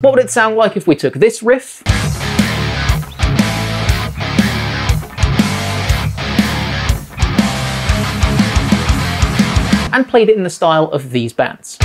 What would it sound like if we took this riff and played it in the style of these bands?